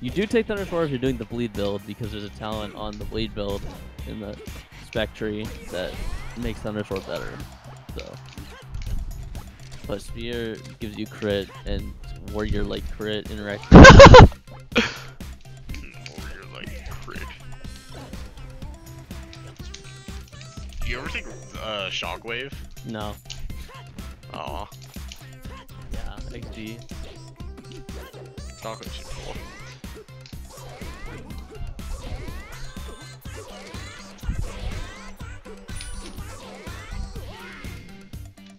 You do take Thunder Four if you're doing the bleed build because there's a talent on the bleed build in the spec tree that makes Thunder Four better. So, but Spear gives you crit and Warrior like crit interact. Warrior like crit. Do You ever take uh, Shockwave? no, Aw, yeah, XG. Shockwave's cool.